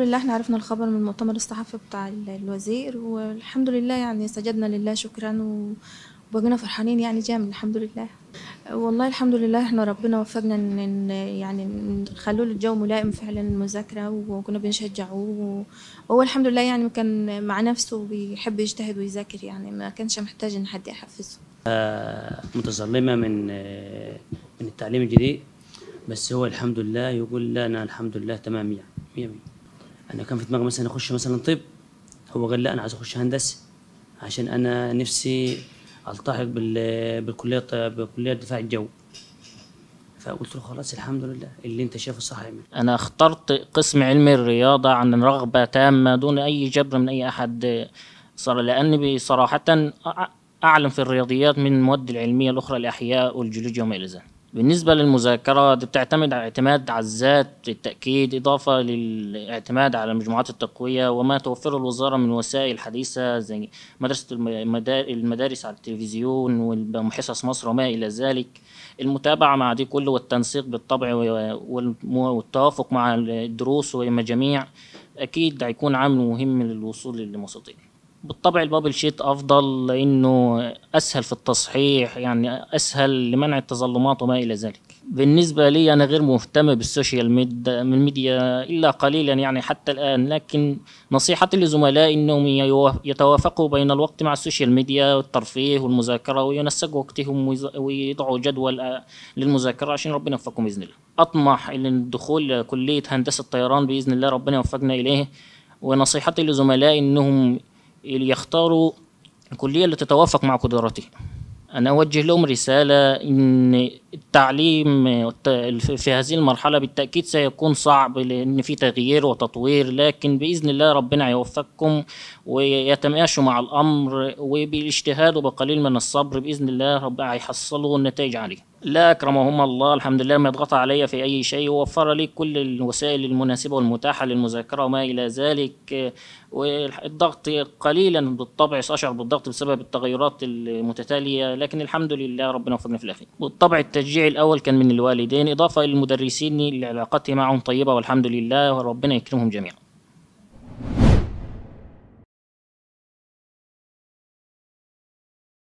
الحمد لله إحنا عرفنا الخبر من المؤتمر الصحفي بتاع الوزير والحمد لله يعني سجدنا لله شكرا وبقينا فرحانين يعني جامد الحمد لله. والله الحمد لله إحنا ربنا وفقنا ان يعني خلوا الجو ملائم فعلا المذاكرة وكنا بنشجعوه وهو الحمد لله يعني كان مع نفسه بيحب يجتهد ويذاكر يعني ما كانش محتاج إن حد يحفزه. آه، متظلمة من آه، من التعليم الجديد بس هو الحمد لله يقول لنا الحمد لله تمام يعني 100 أنا كان في دماغي مثلا أخش مثلا طب هو قال لا أنا عايز أخش هندسة عشان أنا نفسي ألتحق بالكلية بكليه دفاع الجو. فقلت له خلاص الحمد لله. اللي أنت شايفه صح اعمله أنا اخترت قسم علم الرياضة عن رغبة تامة دون أي جبر من أي أحد. صار لأني بصراحة أعلم في الرياضيات من المواد العلمية الأخرى الأحياء والجيولوجيا وما إلى ذلك. بالنسبة للمذاكرة دي بتعتمد على اعتماد على الذات بالتأكيد إضافة للاعتماد على مجموعات التقوية وما توفره الوزارة من وسائل حديثة زي مدرسة الم- المدا- المدارس على التلفزيون وحصص مصر وما إلى ذلك. المتابعة مع دي كله والتنسيق بالطبع والتوافق مع الدروس والمجاميع أكيد هيكون عامل مهم للوصول للمستطيل. بالطبع البابل شيت أفضل لأنه أسهل في التصحيح يعني أسهل لمنع التظلمات وما إلى ذلك. بالنسبة لي أنا غير مهتم بال social med- من الميديا إلا قليلا يعني حتى الآن لكن نصيحتي لزملائي يوا- يتوافقوا بين الوقت مع ال social media والترفيه والمذاكرة وينسقوا وقتهم ويضعوا جدول آه، للمذاكرة عشان ربنا يوفقهم بإذن الله. أطمح إلى الدخول كلية هندسة طيران بإذن الله ربنا يوفقنا إليه. ونصيحتي لزملائي أنهم يختاروا الكلية اللي تتوافق مع قدراتهم أنا أوجه لهم رسالة إن التعليم في هذه المرحلة بالتأكيد سيكون صعب لأن في تغيير وتطوير لكن بإذن الله ربنا يوفقكم ويتماشوا مع الأمر وبالاجتهاد وبقليل من الصبر بإذن الله ربنا هيحصلوا النتائج عليه لا أكرمهم الله الحمد لله ما يضغط علي في أي شيء ووفر لي كل الوسائل المناسبة والمتاحة للمذاكرة وما إلى ذلك. والضغط قليلا بالطبع سأشعر بالضغط بسبب التغيرات المتتالية لكن الحمد لله ربنا وفقنا في الأخير بالطبع التشجيع الأول كان من الوالدين إضافة إلى المدرسين اللي علاقتي معهم طيبة والحمد لله وربنا يكرمهم جميعا.